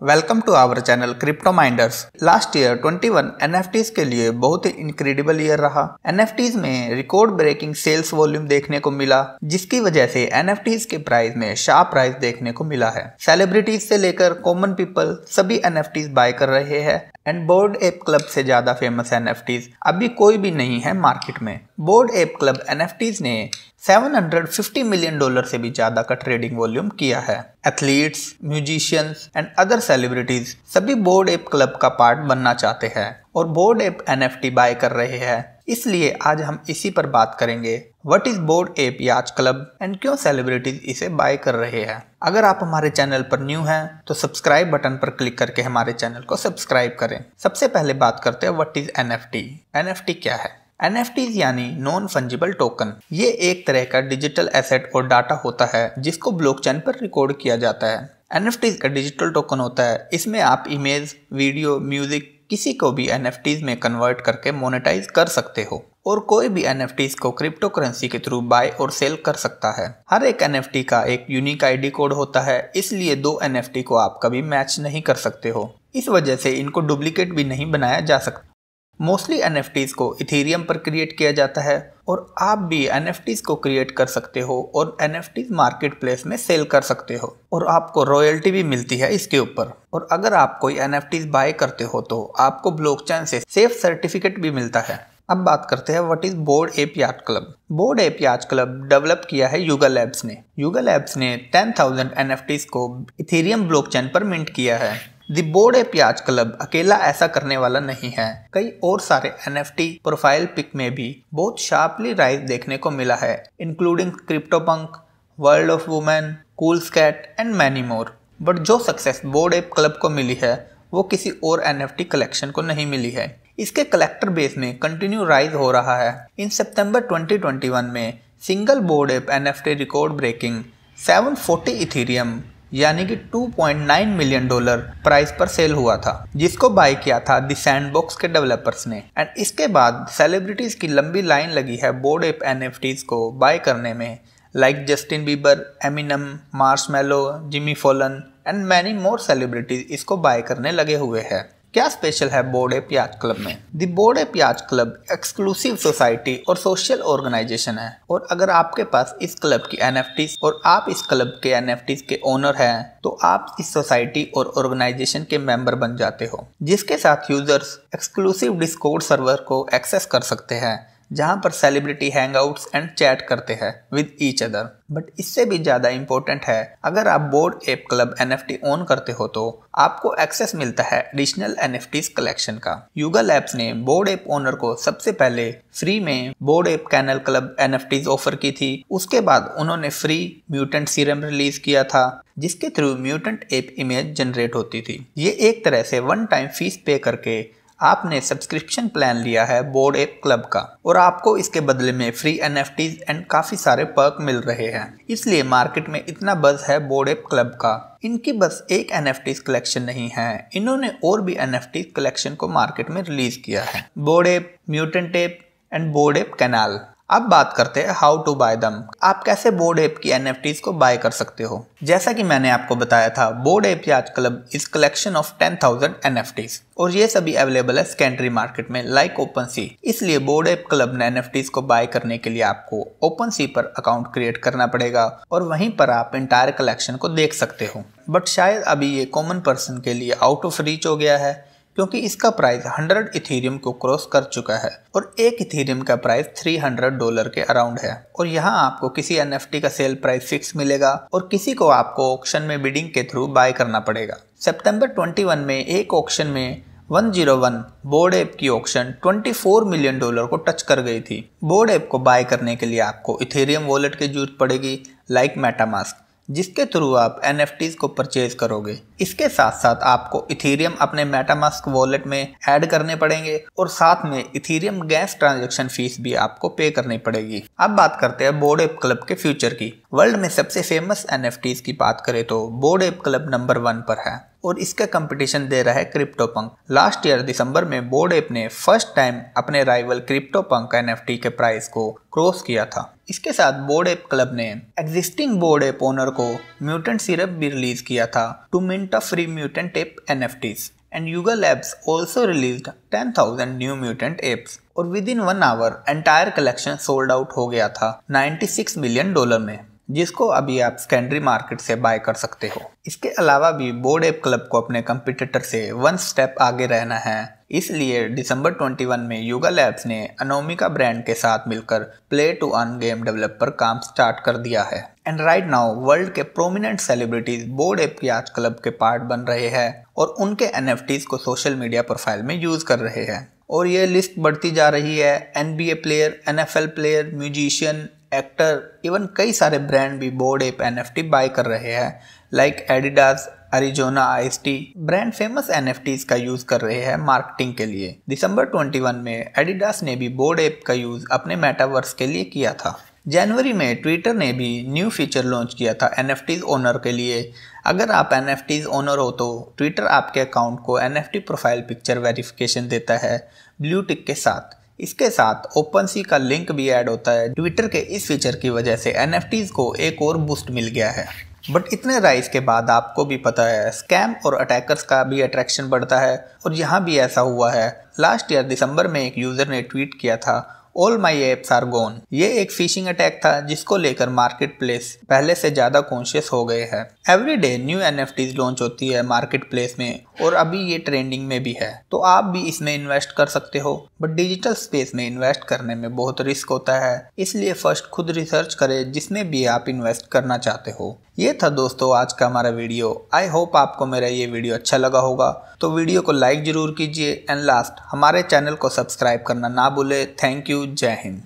Welcome to our channel crypto minders last year 21 NFTs के लिए बहुत ही इनक्रेडिबल ईयर रहा। एनएफटीज में रिकॉर्ड ब्रेकिंग सेल्स वॉल्यूम देखने को मिला, जिसकी वजह से एनएफटीज के प्राइस में शार्प प्राइस देखने को मिला है। सेलिब्रिटीज से लेकर कॉमन पीपल सभी एनएफटीज बाय कर रहे हैं एंड बोर्ड एप क्लब से ज़्यादा फ़ेमस एनएफटीज अभी कोई भी नहीं है मार्केट में। बोर्ड एप क्लब एनएफटीज ने 750 मिलियन डॉलर से भी ज़्यादा का ट्रेडिंग वॉल्यूम किया है। Athletes, musicians and other celebrities सभी बोर्ड एप क्लब का पार्ट बनना चाहते हैं और बोर्ड एप एनएफटी बाय कर रहे हैं। इसलिए आज हम इसी पर बात करेंगे। What is bored ape yacht club and क्यों सेलिब्रिटीज इसे बाय कर रहे हैं? अगर आप हमारे चैनल पर न्यू हैं तो सब्सक्राइब बटन पर क्लिक करके हमारे चैनल को सब्सक्राइब करें। सबसे पहले बात करते हैं वट इज़ एन एफ़ क्या है? एन यानी नॉन फंजिबल टोकन ये एक तरह का डिजिटल एसेट और डाटा होता है, जिसको ब्लॉकचेन पर रिकॉर्ड किया जाता है। एन का डिजिटल टोकन होता है। इसमें आप इमेज वीडियो म्यूज़िक किसी को भी एन में कन्वर्ट करके मोनेटाइज कर सकते हो। और कोई भी एन को क्रिप्टो करेंसी के थ्रू बाय और सेल कर सकता है। हर एक NFT का एक यूनिक आईडी कोड होता है, इसलिए दो NFT को आप कभी मैच नहीं कर सकते हो। इस वजह से इनको डुप्लीकेट भी नहीं बनाया जा सकता। मोस्टली एन को इथेरियम पर क्रिएट किया जाता है और आप भी एन को क्रिएट कर सकते हो और एन एफ़ मार्केट प्लेस में सेल कर सकते हो और आपको रॉयल्टी भी मिलती है इसके ऊपर। और अगर आप कोई एन बाय करते हो तो आपको ब्लॉकचेन से सेफ़ सर्टिफिकेट भी मिलता है। अब बात करते हैं what is bored ape yard club bored ape yard club develop किया है युगा लैब्स ने। युगा लैब्स ने 10,000 एनएफटीज को इथेरियम ब्लॉकचेन पर मिंट किया है। दी बोर्ड ए प्याज क्लब अकेला ऐसा करने वाला नहीं है। कई और सारे एनएफटी प्रोफ़ाइल पिक में भी बहुत शार्पली राइज देखने को मिला है including cryptopunk world of women cool scat and many more but जो सक्सेस बोर्ड एप क्लब को मिली है, वो किसी और एन कलेक्शन को नहीं मिली है। इसके कलेक्टर बेस में कंटिन्यू राइज हो रहा है। इन सितंबर 2021 में single Bored ape NFT record breaking 740 Ethereum यानी कि 2.9 मिलियन डॉलर प्राइस पर सेल हुआ था, जिसको बाय किया था दी सैंडबॉक्स के डेवलपर्स ने। एंड इसके बाद सेलिब्रिटीज की लंबी लाइन लगी है बोर्ड एप एन को बाय करने में like Justin Bieber Eminem Marshmello Jimmy Fallon and many more celebrities इसको बाय करने लगे हुए हैं। क्या स्पेशल है बोर्डे प्याज क्लब में? दी बोर्ड प्याज क्लब एक्सक्लूसिव सोसाइटी और सोशल ऑर्गेनाइजेशन है। और अगर आपके पास इस क्लब की एन और आप इस क्लब के एन के ओनर हैं तो आप इस सोसाइटी और ऑर्गेनाइजेशन के मेंबर बन जाते हो, जिसके साथ यूज़र्स एक्सक्लूसिव डिस्कोड सर्वर को एक्सेस कर सकते हैं। जहाँ पर सेलिब्रिटी हैंगआउट्स एंड चैट करते हैं विद ईच अदर बट इससे भी ज़्यादा इंपॉर्टेंट है, अगर आप bored ape club NFT own करते हो तो आपको एक्सेस मिलता है एडिशनल एन कलेक्शन का. यूगा लैब्स ने बोर्ड एप ओनर को सबसे पहले फ्री में बोर्ड एप कैनल क्लब एन ऑफ़र की थी. उसके बाद उन्होंने फ्री म्यूटेंट सीरम रिलीज़ किया था, जिसके through mutant ape image generate होती थी. ये एक तरह से वन टाइम फ़ीस पे करके आपने सब्सक्रिप्शन प्लान लिया है बोर्ड एप क्लब का, और आपको इसके बदले में फ्री एन एंड काफ़ी सारे पर्क मिल रहे हैं। इसलिए मार्केट में इतना बज है बोर्ड एप क्लब का। इनकी बस एक एन कलेक्शन नहीं है। इन्होंने और भी एन कलेक्शन को मार्केट में रिलीज़ किया है। Bored ape mutant ape and bored ape kennel अब बात करते हैं हाउ टू बाय दम आप कैसे बोर्ड एप की एन को बाय कर सकते हो? जैसा कि मैंने आपको बताया था बोर्ड एप याच क्लब इस collection of 10,000 NFTs और ये सभी अवेलेबल है सेकेंडरी मार्केट में लाइक ओपन सी इसलिए बोर्ड एप क्लब ने एन एफ़ टीज को बाय करने के लिए आपको ओपन सी पर अकाउंट क्रिएट करना पड़ेगा और वहीं पर आप इंटायर कलेक्शन को देख सकते हो। बट शायद अभी ये कॉमन पर्सन के लिए आउट ऑफ़ रीच हो गया है। क्योंकि इसका प्राइस 100 इथेरियम को क्रॉस कर चुका है और एक इथेरियम का प्राइस 300 डॉलर के अराउंड है। और यहाँ आपको किसी एनएफटी का सेल प्राइस फिक्स मिलेगा और किसी को आपको ऑप्शन में बिडिंग के थ्रू बाय करना पड़ेगा। सितंबर 21 में एक ऑप्शन में 101 बोर्ड ऐप की ऑप्शन 24 मिलियन डॉलर को टच कर गई थी। बोर्ड ऐप को बाय करने के लिए आपको इथेरियम वॉलेट की ज़रूरत पड़ेगी, लाइक मेटामास्क, जिसके थ्रू आप एन को परचेज करोगे। इसके साथ साथ आपको इथीरियम अपने मेटामास्क वॉलेट में ऐड करने पड़ेंगे और साथ में इथीरियम गैस ट्रांजेक्शन फ़ीस भी आपको पे करनी पड़ेगी। अब बात करते हैं बोर्ड एप क्लब के फ्यूचर की। वर्ल्ड में सबसे फ़ेमस एन की बात करें तो bored ape club number one पर है और इसका कंपटीशन दे रहा है crypto punk last year December में बोर्ड एप ने फ़र्स्ट टाइम अपने राइवल क्रिप्टो पंक एन के प्राइस को क्रॉस किया था। इसके साथ बोर्ड एप क्लब ने एग्जिस्टिंग बोर्ड एप ओनर को म्यूटेंट सिरप भी रिलीज़ किया था। To mint Junta free mutant ape NFTs. And Yuga Labs also released 10,000 new mutant apes. और in one hour entire collection sold out हो गया था 96 million dollar में जिसको अभी आप सेकेंडरी मार्केट से बाय कर सकते हो इसके अलावा भी बोर्ड एप क्लब को अपने कंपिटिटर से वन स्टेप आगे रहना है इसलिए दिसंबर 21 में युगा लैब्स ने अनोमिका ब्रांड के साथ मिलकर play to earn game develop पर काम स्टार्ट कर दिया है। एंड राइट नाउ वर्ल्ड के प्रोमिनेंट सेलिब्रिटीज बोर्ड एप की आज क्लब के पार्ट बन रहे हैं और उनके एन को सोशल मीडिया प्रोफ़ाइल में यूज़ कर रहे हैं। और ये लिस्ट बढ़ती जा रही है। NBA player NFL player musician actor even कई सारे ब्रांड भी बोर्ड एप एनएफटी बाय कर रहे हैं। Like Adidas Arizona ice tea brand famous N का यूज़ कर रहे हैं मार्केटिंग के लिए। दिसंबर 21 में एडिडास ने भी बोर्ड एप का यूज़ अपने मेटावर्स के लिए किया था। जनवरी में ट्विटर ने भी न्यू फीचर लॉन्च किया था एन ओनर के लिए। अगर आप एन ओनर हो तो ट्विटर आपके अकाउंट को एनएफटी प्रोफ़ाइल पिक्चर वेरिफिकेशन देता है ब्लू टिक के साथ। इसके साथ ओपन सी का लिंक भी ऐड होता है। ट्विटर के इस फीचर की वजह से एन को एक और बूस्ट मिल गया है। बट इतने राइज के बाद आपको भी पता है, स्कैम और अटैकर्स का भी अट्रैक्शन बढ़ता है। और यहाँ भी ऐसा हुआ है। लास्ट ईयर दिसंबर में एक यूज़र ने ट्वीट किया था all my apps are gone ये एक फिशिंग अटैक था, जिसको लेकर मार्केट प्लेस पहले से ज़्यादा कॉन्शियस हो गए हैं। Every day new N launch होती है मार्केट प्लेस में। और अभी ये ट्रेंडिंग में भी है। तो आप भी इसमें इन्वेस्ट कर सकते हो। बट डिजिटल स्पेस में इन्वेस्ट करने में बहुत रिस्क होता है। इसलिए फ़र्स्ट खुद रिसर्च करें जिसमें भी आप इन्वेस्ट करना चाहते हो। ये था दोस्तों आज का हमारा वीडियो आई होप आपको मेरा ये वीडियो अच्छा लगा होगा। तो वीडियो को लाइक ज़रूर कीजिए। एंड लास्ट हमारे चैनल को सब्सक्राइब करना ना भूले। थैंक यू जय हिंद